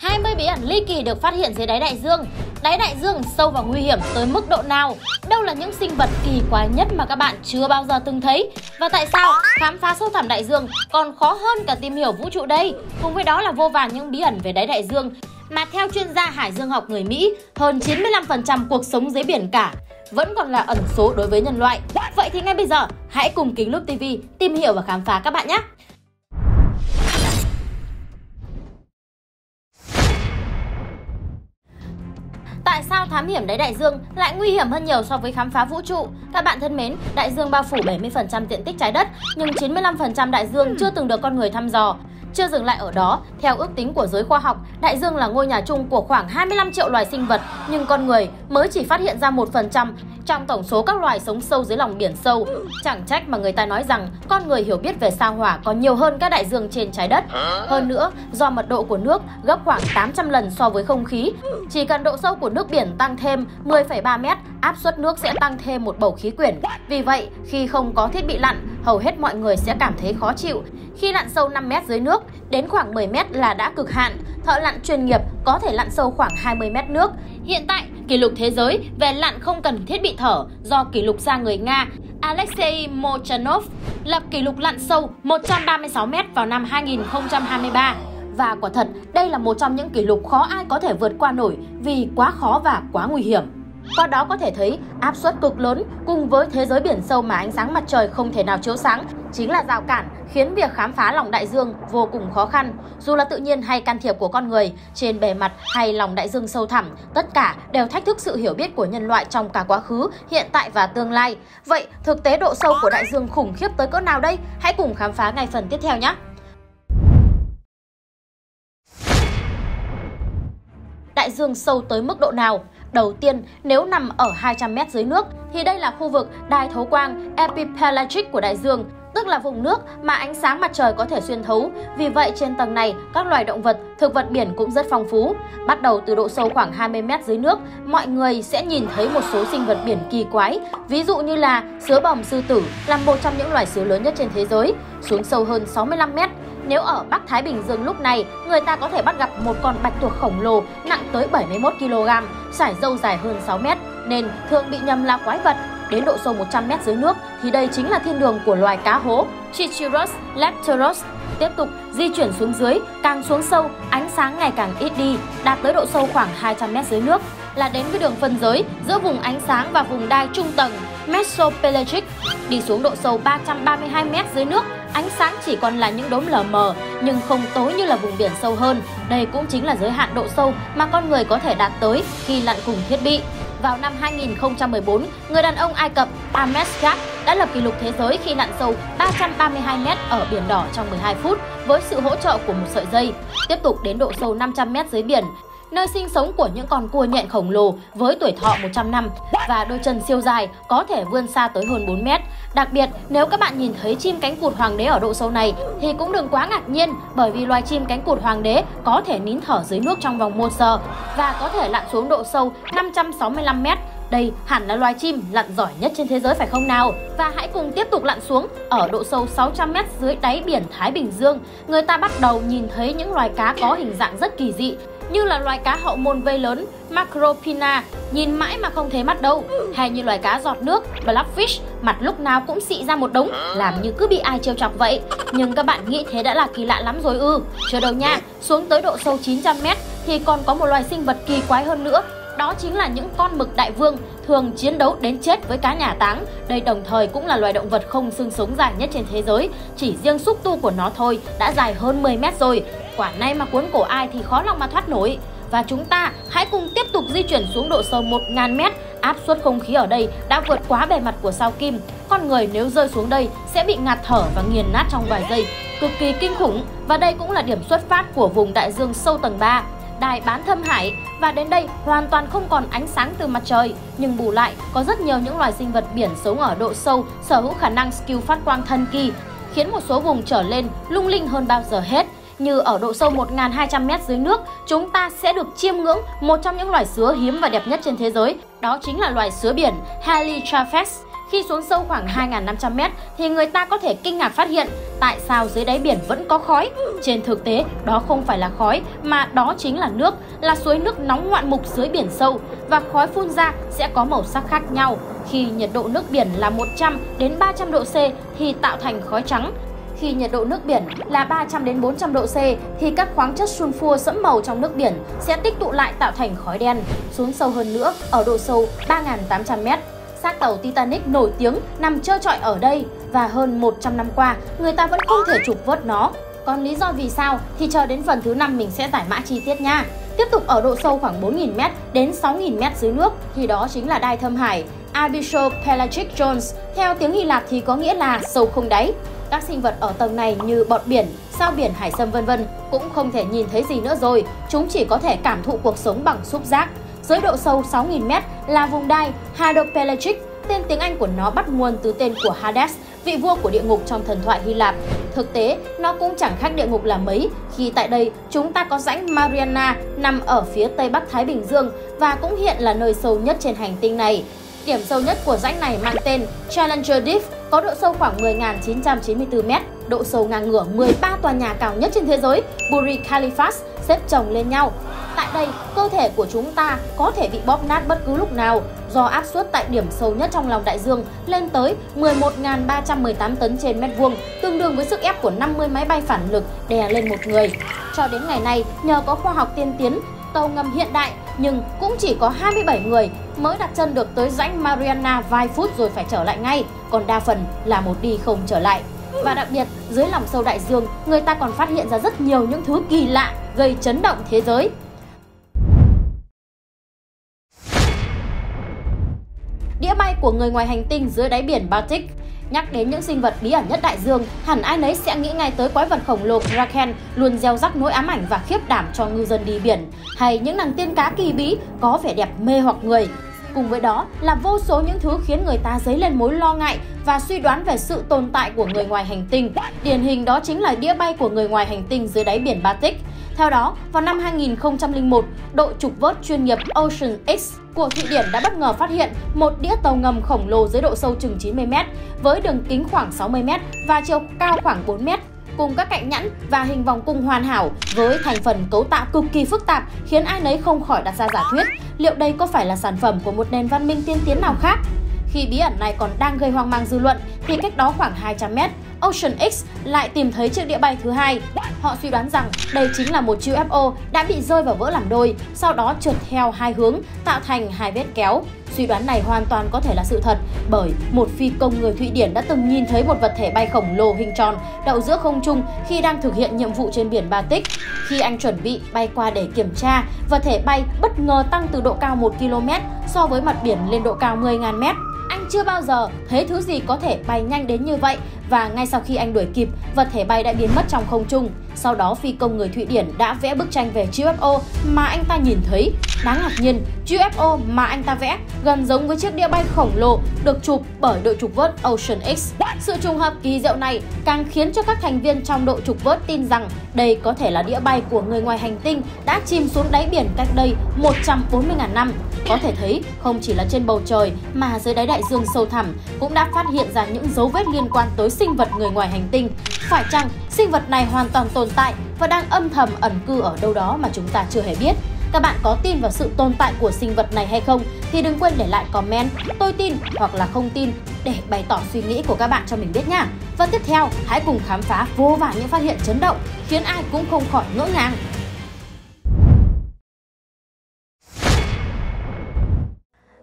20 bí ẩn ly kỳ được phát hiện dưới đáy đại dương. Đáy đại dương sâu và nguy hiểm tới mức độ nào? Đâu là những sinh vật kỳ quái nhất mà các bạn chưa bao giờ từng thấy? Và tại sao khám phá sâu thẳm đại dương còn khó hơn cả tìm hiểu vũ trụ đây? Cùng với đó là vô vàn những bí ẩn về đáy đại dương mà theo chuyên gia hải dương học người Mỹ, hơn 95% cuộc sống dưới biển cả vẫn còn là ẩn số đối với nhân loại. Vậy thì ngay bây giờ, hãy cùng Kính Lúc TV tìm hiểu và khám phá các bạn nhé! Tại sao thám hiểm đáy đại dương lại nguy hiểm hơn nhiều so với khám phá vũ trụ? Các bạn thân mến, đại dương bao phủ 70% diện tích trái đất, nhưng 95% đại dương chưa từng được con người thăm dò. Chưa dừng lại ở đó, theo ước tính của giới khoa học, đại dương là ngôi nhà chung của khoảng 25 triệu loài sinh vật, nhưng con người mới chỉ phát hiện ra 1% trong tổng số các loài sống sâu dưới lòng biển sâu. Chẳng trách mà người ta nói rằng con người hiểu biết về sao hỏa còn nhiều hơn các đại dương trên trái đất. Hơn nữa, do mật độ của nước gấp khoảng 800 lần so với không khí, chỉ cần độ sâu của nước biển tăng thêm 10,3 mét, áp suất nước sẽ tăng thêm một bầu khí quyển. Vì vậy, khi không có thiết bị lặn, hầu hết mọi người sẽ cảm thấy khó chịu. Khi lặn sâu 5 mét dưới nước, đến khoảng 10 mét là đã cực hạn. Thợ lặn chuyên nghiệp có thể lặn sâu khoảng 20 mét nước. Hiện tại, kỷ lục thế giới về lặn không cần thiết bị thở do kỷ lục gia người Nga Alexei Mochanov lập kỷ lục lặn sâu 136 mét vào năm 2023. Và quả thật, đây là một trong những kỷ lục khó ai có thể vượt qua nổi vì quá khó và quá nguy hiểm. Qua đó có thể thấy áp suất cực lớn cùng với thế giới biển sâu mà ánh sáng mặt trời không thể nào chiếu sáng chính là rào cản khiến việc khám phá lòng đại dương vô cùng khó khăn. Dù là tự nhiên hay can thiệp của con người, trên bề mặt hay lòng đại dương sâu thẳm, tất cả đều thách thức sự hiểu biết của nhân loại trong cả quá khứ, hiện tại và tương lai. Vậy thực tế độ sâu của đại dương khủng khiếp tới cỡ nào đây? Hãy cùng khám phá ngay phần tiếp theo nhé! Đại dương sâu tới mức độ nào? Đầu tiên, nếu nằm ở 200 mét dưới nước thì đây là khu vực đai thấu quang epipelagic của đại dương, tức là vùng nước mà ánh sáng mặt trời có thể xuyên thấu. Vì vậy trên tầng này, các loài động vật, thực vật biển cũng rất phong phú. Bắt đầu từ độ sâu khoảng 20 mét dưới nước, mọi người sẽ nhìn thấy một số sinh vật biển kỳ quái, ví dụ như là sứa bồng sư tử là một trong những loài sứa lớn nhất trên thế giới, xuống sâu hơn 65 mét. Nếu ở Bắc Thái Bình Dương lúc này, người ta có thể bắt gặp một con bạch tuộc khổng lồ nặng tới 71 kg, sải dâu dài hơn 6 mét, nên thường bị nhầm là quái vật đến độ sâu 100 mét dưới nước thì đây chính là thiên đường của loài cá hố Chichirus leptoros. Tiếp tục di chuyển xuống dưới, càng xuống sâu, ánh sáng ngày càng ít đi, đạt tới độ sâu khoảng 200 mét dưới nước là đến với đường phân giới giữa vùng ánh sáng và vùng đai trung tầng Mesopelagic. Đi xuống độ sâu 332 mét dưới nước, ánh sáng chỉ còn là những đốm lờ mờ nhưng không tối như là vùng biển sâu hơn. Đây cũng chính là giới hạn độ sâu mà con người có thể đạt tới khi lặn cùng thiết bị. Vào năm 2014, người đàn ông Ai Cập Ahmed Shah đã lập kỷ lục thế giới khi lặn sâu 332 m ở biển đỏ trong 12 phút với sự hỗ trợ của một sợi dây. Tiếp tục đến độ sâu 500 m dưới biển, nơi sinh sống của những con cua nhện khổng lồ với tuổi thọ 100 năm và đôi chân siêu dài có thể vươn xa tới hơn 4 mét. Đặc biệt, nếu các bạn nhìn thấy chim cánh cụt hoàng đế ở độ sâu này thì cũng đừng quá ngạc nhiên bởi vì loài chim cánh cụt hoàng đế có thể nín thở dưới nước trong vòng 1 giờ và có thể lặn xuống độ sâu 565 mét đây hẳn là loài chim lặn giỏi nhất trên thế giới phải không nào? Và hãy cùng tiếp tục lặn xuống ở độ sâu 600 mét dưới đáy biển Thái Bình Dương. Người ta bắt đầu nhìn thấy những loài cá có hình dạng rất kỳ dị như là loài cá hậu môn vây lớn Macropina, nhìn mãi mà không thấy mắt đâu, hay như loài cá giọt nước Blackfish, mặt lúc nào cũng xị ra một đống, làm như cứ bị ai trêu chọc vậy. Nhưng các bạn nghĩ thế đã là kỳ lạ lắm rồi ư? Chưa đâu nha, xuống tới độ sâu 900 mét thì còn có một loài sinh vật kỳ quái hơn nữa đó chính là những con mực đại vương thường chiến đấu đến chết với cá nhà táng. Đây đồng thời cũng là loài động vật không xương sống dài nhất trên thế giới. Chỉ riêng xúc tu của nó thôi đã dài hơn 10 mét rồi. Quả này mà cuốn cổ ai thì khó lòng mà thoát nổi. Và chúng ta hãy cùng tiếp tục di chuyển xuống độ sâu 1.000 mét. Áp suất không khí ở đây đã vượt quá bề mặt của sao kim. Con người nếu rơi xuống đây sẽ bị ngạt thở và nghiền nát trong vài giây. Cực kỳ kinh khủng và đây cũng là điểm xuất phát của vùng đại dương sâu tầng 3 đài bán thâm hải và đến đây hoàn toàn không còn ánh sáng từ mặt trời. Nhưng bù lại, có rất nhiều những loài sinh vật biển sống ở độ sâu sở hữu khả năng skill phát quang thần kỳ, khiến một số vùng trở lên lung linh hơn bao giờ hết. Như ở độ sâu 1.200m dưới nước, chúng ta sẽ được chiêm ngưỡng một trong những loài sứa hiếm và đẹp nhất trên thế giới. Đó chính là loài sứa biển Halichaphes Khi xuống sâu khoảng 2.500m thì người ta có thể kinh ngạc phát hiện tại sao dưới đáy biển vẫn có khói. Trên thực tế, đó không phải là khói mà đó chính là nước, là suối nước nóng ngoạn mục dưới biển sâu và khói phun ra sẽ có màu sắc khác nhau. Khi nhiệt độ nước biển là 100 đến 300 độ C thì tạo thành khói trắng, khi nhiệt độ nước biển là 300 đến 400 độ C thì các khoáng chất sunfua sẫm màu trong nước biển sẽ tích tụ lại tạo thành khói đen. Xuống sâu hơn nữa, ở độ sâu 3.800 mét, xác tàu Titanic nổi tiếng nằm trơ trọi ở đây và hơn 100 năm qua, người ta vẫn không thể trục vớt nó. Còn lý do vì sao thì chờ đến phần thứ năm mình sẽ giải mã chi tiết nha. Tiếp tục ở độ sâu khoảng 4.000m đến 6.000m dưới nước thì đó chính là đai thâm hải Abyssal Pelagic Zones, theo tiếng Hy Lạp thì có nghĩa là sâu không đáy. Các sinh vật ở tầng này như bọt biển, sao biển, hải sâm vân vân cũng không thể nhìn thấy gì nữa rồi, chúng chỉ có thể cảm thụ cuộc sống bằng xúc giác. Dưới độ sâu 6.000m là vùng đai Hadopelagic, tên tiếng Anh của nó bắt nguồn từ tên của Hades, vị vua của địa ngục trong thần thoại Hy Lạp. Thực tế, nó cũng chẳng khác địa ngục là mấy khi tại đây chúng ta có rãnh Mariana nằm ở phía tây bắc Thái Bình Dương và cũng hiện là nơi sâu nhất trên hành tinh này. Điểm sâu nhất của rãnh này mang tên Challenger Deep có độ sâu khoảng 10.994m, độ sâu ngang ngửa 13 tòa nhà cao nhất trên thế giới, Burj Khalifa xếp chồng lên nhau. Tại đây, cơ thể của chúng ta có thể bị bóp nát bất cứ lúc nào do áp suất tại điểm sâu nhất trong lòng đại dương lên tới 11.318 tấn trên mét vuông, tương đương với sức ép của 50 máy bay phản lực đè lên một người. Cho đến ngày nay, nhờ có khoa học tiên tiến, tàu ngầm hiện đại nhưng cũng chỉ có 27 người mới đặt chân được tới rãnh Mariana vài phút rồi phải trở lại ngay, còn đa phần là một đi không trở lại. Và đặc biệt, dưới lòng sâu đại dương, người ta còn phát hiện ra rất nhiều những thứ kỳ lạ gây chấn động thế giới. Đĩa bay của người ngoài hành tinh dưới đáy biển Baltic Nhắc đến những sinh vật bí ẩn nhất đại dương, hẳn ai nấy sẽ nghĩ ngay tới quái vật khổng lồ Kraken luôn gieo rắc nỗi ám ảnh và khiếp đảm cho ngư dân đi biển, hay những nàng tiên cá kỳ bí có vẻ đẹp mê hoặc người. Cùng với đó là vô số những thứ khiến người ta dấy lên mối lo ngại và suy đoán về sự tồn tại của người ngoài hành tinh. Điển hình đó chính là đĩa bay của người ngoài hành tinh dưới đáy biển Baltic. Theo đó, vào năm 2001, đội trục vớt chuyên nghiệp Ocean X của Thụy Điển đã bất ngờ phát hiện một đĩa tàu ngầm khổng lồ dưới độ sâu chừng 90m với đường kính khoảng 60m và chiều cao khoảng 4m cùng các cạnh nhẵn và hình vòng cung hoàn hảo với thành phần cấu tạo cực kỳ phức tạp khiến ai nấy không khỏi đặt ra giả thuyết liệu đây có phải là sản phẩm của một nền văn minh tiên tiến nào khác. Khi bí ẩn này còn đang gây hoang mang dư luận thì cách đó khoảng 200 mét, Ocean X lại tìm thấy chiếc đĩa bay thứ hai. Họ suy đoán rằng đây chính là một UFO đã bị rơi vào vỡ làm đôi, sau đó trượt theo hai hướng, tạo thành hai vết kéo. Suy đoán này hoàn toàn có thể là sự thật bởi một phi công người Thụy Điển đã từng nhìn thấy một vật thể bay khổng lồ hình tròn đậu giữa không trung khi đang thực hiện nhiệm vụ trên biển Baltic. Khi anh chuẩn bị bay qua để kiểm tra, vật thể bay bất ngờ tăng từ độ cao 1 km so với mặt biển lên độ cao 10.000 mét. Anh chưa bao giờ thấy thứ gì có thể bay nhanh đến như vậy và ngay sau khi anh đuổi kịp, vật thể bay đã biến mất trong không trung. Sau đó phi công người Thụy Điển đã vẽ bức tranh về UFO mà anh ta nhìn thấy. Đáng ngạc nhiên, UFO mà anh ta vẽ gần giống với chiếc đĩa bay khổng lồ được chụp bởi đội trục vớt Ocean X. Sự trùng hợp kỳ diệu này càng khiến cho các thành viên trong đội trục vớt tin rằng đây có thể là đĩa bay của người ngoài hành tinh đã chìm xuống đáy biển cách đây 140.000 năm. Có thể thấy không chỉ là trên bầu trời mà dưới đáy đại dương sâu thẳm cũng đã phát hiện ra những dấu vết liên quan tới sinh vật người ngoài hành tinh. Phải chăng sinh vật này hoàn toàn tồn tại và đang âm thầm ẩn cư ở đâu đó mà chúng ta chưa hề biết? Các bạn có tin vào sự tồn tại của sinh vật này hay không thì đừng quên để lại comment tôi tin hoặc là không tin để bày tỏ suy nghĩ của các bạn cho mình biết nha. Và tiếp theo, hãy cùng khám phá vô vàn những phát hiện chấn động khiến ai cũng không khỏi ngỡ ngàng.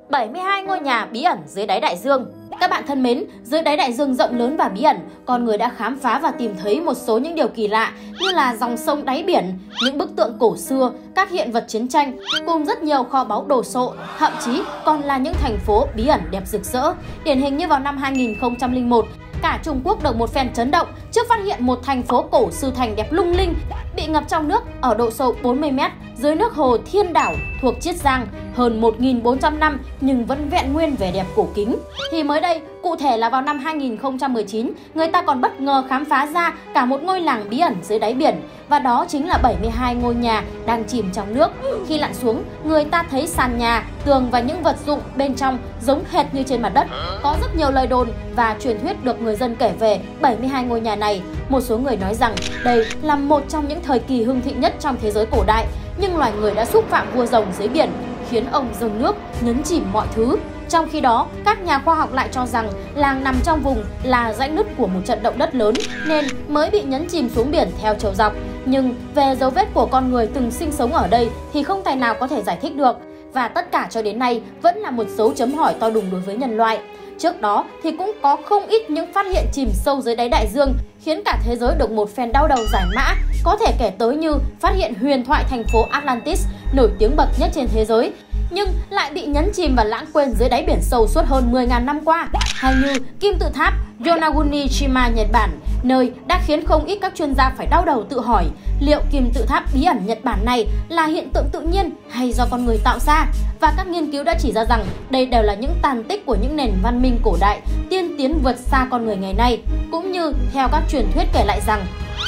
72 ngôi nhà bí ẩn dưới đáy đại dương. Các bạn thân mến, dưới đáy đại dương rộng lớn và bí ẩn, con người đã khám phá và tìm thấy một số những điều kỳ lạ như là dòng sông đáy biển, những bức tượng cổ xưa, các hiện vật chiến tranh, cùng rất nhiều kho báu đồ sộ, thậm chí còn là những thành phố bí ẩn đẹp rực rỡ. Điển hình như vào năm 2001, cả Trung Quốc được một phen chấn động trước phát hiện một thành phố cổ sư thành đẹp lung linh bị ngập trong nước ở độ sâu 40 m dưới nước hồ Thiên Đảo thuộc Chiết Giang hơn 1.400 năm nhưng vẫn vẹn nguyên vẻ đẹp cổ kính. Thì mới đây, cụ thể là vào năm 2019, người ta còn bất ngờ khám phá ra cả một ngôi làng bí ẩn dưới đáy biển và đó chính là 72 ngôi nhà đang chìm trong nước. Khi lặn xuống, người ta thấy sàn nhà, tường và những vật dụng bên trong giống hệt như trên mặt đất. Có rất nhiều lời đồn và truyền thuyết được người dân kể về 72 ngôi nhà này. Một số người nói rằng đây là một trong những thời kỳ hưng thịnh nhất trong thế giới cổ đại, nhưng loài người đã xúc phạm vua rồng dưới biển khiến ông dâng nước, nhấn chìm mọi thứ. Trong khi đó, các nhà khoa học lại cho rằng làng nằm trong vùng là rãnh nứt của một trận động đất lớn nên mới bị nhấn chìm xuống biển theo chiều dọc. Nhưng về dấu vết của con người từng sinh sống ở đây thì không tài nào có thể giải thích được. Và tất cả cho đến nay vẫn là một dấu chấm hỏi to đùng đối với nhân loại. Trước đó thì cũng có không ít những phát hiện chìm sâu dưới đáy đại dương, khiến cả thế giới được một phen đau đầu giải mã. Có thể kể tới như phát hiện huyền thoại thành phố Atlantis nổi tiếng bậc nhất trên thế giới nhưng lại bị nhấn chìm và lãng quên dưới đáy biển sâu suốt hơn 10.000 năm qua. Hay như kim tự tháp Yonaguni Shima Nhật Bản, nơi đã khiến không ít các chuyên gia phải đau đầu tự hỏi liệu kim tự tháp bí ẩn Nhật Bản này là hiện tượng tự nhiên hay do con người tạo ra. Và các nghiên cứu đã chỉ ra rằng đây đều là những tàn tích của những nền văn minh cổ đại tiên tiến vượt xa con người ngày nay. Cũng như theo các truyền thuyết kể lại rằng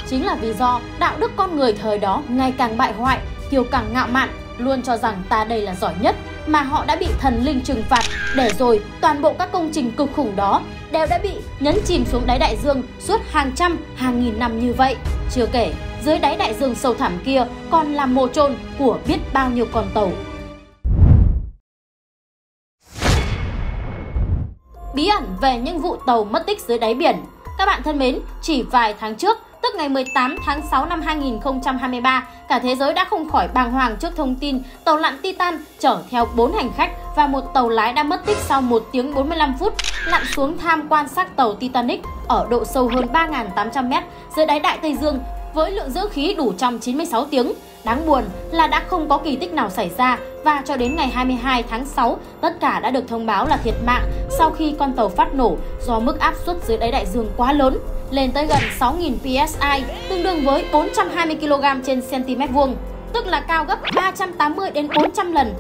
chính là vì do đạo đức con người thời đó ngày càng bại hoại, kiêu càng ngạo mạn luôn cho rằng ta đây là giỏi nhất mà họ đã bị thần linh trừng phạt để rồi toàn bộ các công trình cực khủng đó đều đã bị nhấn chìm xuống đáy đại dương suốt hàng trăm, hàng nghìn năm như vậy. Chưa kể, dưới đáy đại dương sâu thẳm kia còn là mồ chôn của biết bao nhiêu con tàu. Bí ẩn về những vụ tàu mất tích dưới đáy biển Các bạn thân mến, chỉ vài tháng trước, tức ngày 18 tháng 6 năm 2023, cả thế giới đã không khỏi bàng hoàng trước thông tin tàu lặn Titan chở theo 4 hành khách và một tàu lái đã mất tích sau 1 tiếng 45 phút lặn xuống tham quan xác tàu Titanic ở độ sâu hơn 3.800m dưới đáy Đại Tây Dương với lượng dưỡng khí đủ trong 96 tiếng. Đáng buồn là đã không có kỳ tích nào xảy ra và cho đến ngày 22 tháng 6, tất cả đã được thông báo là thiệt mạng sau khi con tàu phát nổ do mức áp suất dưới đáy đại dương quá lớn, lên tới gần 6.000 psi, tương đương với 420 kg trên cm vuông, tức là cao gấp 380 đến 400 lần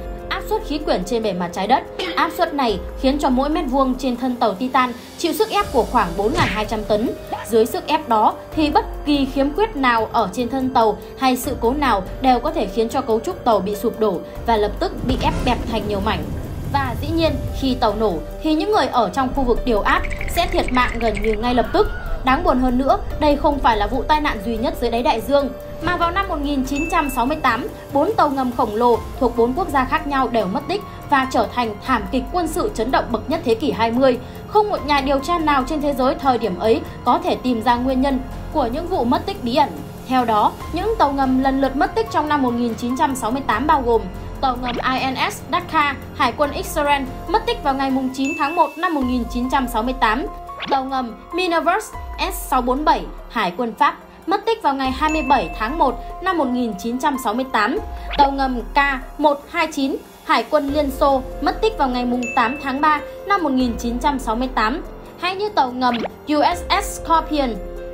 suất khí quyển trên bề mặt trái đất. Áp suất này khiến cho mỗi mét vuông trên thân tàu Titan chịu sức ép của khoảng 4.200 tấn. Dưới sức ép đó thì bất kỳ khiếm khuyết nào ở trên thân tàu hay sự cố nào đều có thể khiến cho cấu trúc tàu bị sụp đổ và lập tức bị ép bẹp thành nhiều mảnh. Và dĩ nhiên, khi tàu nổ thì những người ở trong khu vực điều áp sẽ thiệt mạng gần như ngay lập tức. Đáng buồn hơn nữa, đây không phải là vụ tai nạn duy nhất dưới đáy đại dương mà vào năm 1968, bốn tàu ngầm khổng lồ thuộc bốn quốc gia khác nhau đều mất tích và trở thành thảm kịch quân sự chấn động bậc nhất thế kỷ 20. Không một nhà điều tra nào trên thế giới thời điểm ấy có thể tìm ra nguyên nhân của những vụ mất tích bí ẩn. Theo đó, những tàu ngầm lần lượt mất tích trong năm 1968 bao gồm tàu ngầm INS Dakar, Hải quân Israel mất tích vào ngày 9 tháng 1 năm 1968, tàu ngầm Minervus S647, Hải quân Pháp mất tích vào ngày 27 tháng 1 năm 1968. Tàu ngầm K129 Hải quân Liên Xô mất tích vào ngày 8 tháng 3 năm 1968. Hay như tàu ngầm USS Scorpion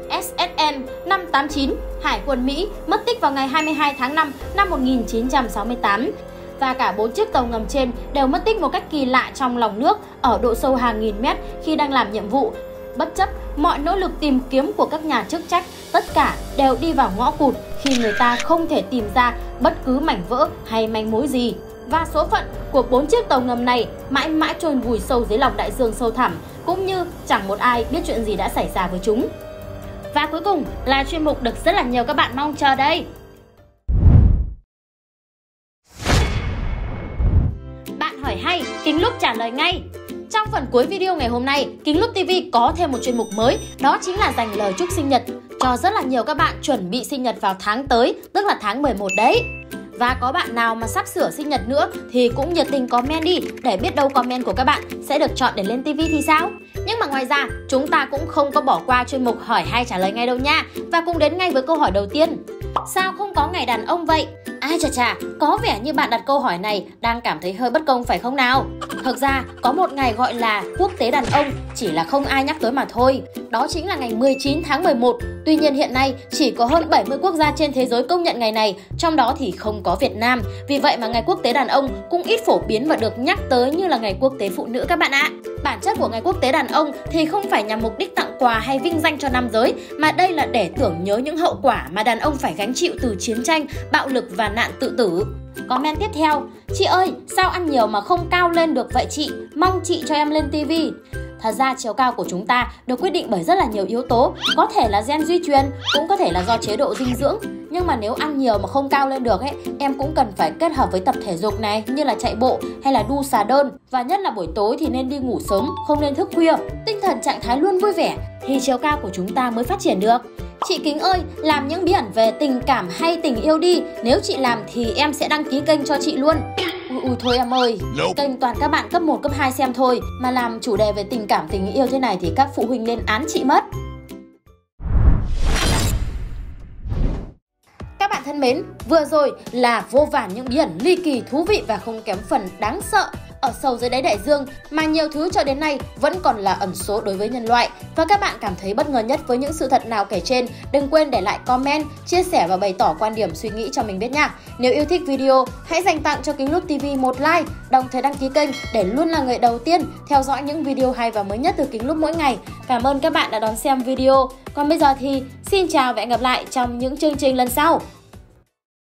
SSN 589 Hải quân Mỹ mất tích vào ngày 22 tháng 5 năm 1968 và cả bốn chiếc tàu ngầm trên đều mất tích một cách kỳ lạ trong lòng nước ở độ sâu hàng nghìn mét khi đang làm nhiệm vụ Bất chấp mọi nỗ lực tìm kiếm của các nhà chức trách, tất cả đều đi vào ngõ cụt khi người ta không thể tìm ra bất cứ mảnh vỡ hay manh mối gì. Và số phận của bốn chiếc tàu ngầm này mãi mãi chôn vùi sâu dưới lòng đại dương sâu thẳm, cũng như chẳng một ai biết chuyện gì đã xảy ra với chúng. Và cuối cùng là chuyên mục được rất là nhiều các bạn mong chờ đây. Bạn hỏi hay, Kính Lúc trả lời ngay. Trong phần cuối video ngày hôm nay, Kính Lúc TV có thêm một chuyên mục mới, đó chính là dành lời chúc sinh nhật cho rất là nhiều các bạn chuẩn bị sinh nhật vào tháng tới, tức là tháng 11 đấy. Và có bạn nào mà sắp sửa sinh nhật nữa thì cũng nhiệt tình comment đi để biết đâu comment của các bạn sẽ được chọn để lên TV thì sao? Nhưng mà ngoài ra, chúng ta cũng không có bỏ qua chuyên mục hỏi hay trả lời ngay đâu nha. Và cùng đến ngay với câu hỏi đầu tiên. Sao không có ngày đàn ông vậy? Ai chà chà, có vẻ như bạn đặt câu hỏi này đang cảm thấy hơi bất công phải không nào? Thực ra, có một ngày gọi là Quốc tế đàn ông, chỉ là không ai nhắc tới mà thôi. Đó chính là ngày 19 tháng 11. Tuy nhiên hiện nay, chỉ có hơn 70 quốc gia trên thế giới công nhận ngày này, trong đó thì không có Việt Nam. Vì vậy mà ngày Quốc tế đàn ông cũng ít phổ biến và được nhắc tới như là ngày Quốc tế phụ nữ các bạn ạ. Bản chất của ngày Quốc tế đàn ông thì không phải nhằm mục đích tặng quà hay vinh danh cho nam giới, mà đây là để tưởng nhớ những hậu quả mà đàn ông phải gánh chịu từ chiến tranh, bạo lực và nạn tự tử. Comment tiếp theo, chị ơi, sao ăn nhiều mà không cao lên được vậy chị? Mong chị cho em lên tivi. Thật ra chiều cao của chúng ta được quyết định bởi rất là nhiều yếu tố, có thể là gen di truyền, cũng có thể là do chế độ dinh dưỡng. Nhưng mà nếu ăn nhiều mà không cao lên được ấy, em cũng cần phải kết hợp với tập thể dục này như là chạy bộ hay là đu xà đơn. Và nhất là buổi tối thì nên đi ngủ sớm, không nên thức khuya. Tinh thần trạng thái luôn vui vẻ thì chiều cao của chúng ta mới phát triển được. Chị Kính ơi, làm những bí ẩn về tình cảm hay tình yêu đi. Nếu chị làm thì em sẽ đăng ký kênh cho chị luôn. Ui, ui thôi em ơi. Nope. Kênh toàn các bạn cấp 1, cấp 2 xem thôi. Mà làm chủ đề về tình cảm, tình yêu thế này thì các phụ huynh nên án chị mất. Các bạn thân mến, vừa rồi là vô vàn những bí ẩn ly kỳ thú vị và không kém phần đáng sợ ở sâu dưới đáy đại dương mà nhiều thứ cho đến nay vẫn còn là ẩn số đối với nhân loại. Và các bạn cảm thấy bất ngờ nhất với những sự thật nào kể trên, đừng quên để lại comment, chia sẻ và bày tỏ quan điểm suy nghĩ cho mình biết nha. Nếu yêu thích video, hãy dành tặng cho Kính Lúc TV một like, đồng thời đăng ký kênh để luôn là người đầu tiên theo dõi những video hay và mới nhất từ Kính Lúc mỗi ngày. Cảm ơn các bạn đã đón xem video. Còn bây giờ thì xin chào và hẹn gặp lại trong những chương trình lần sau.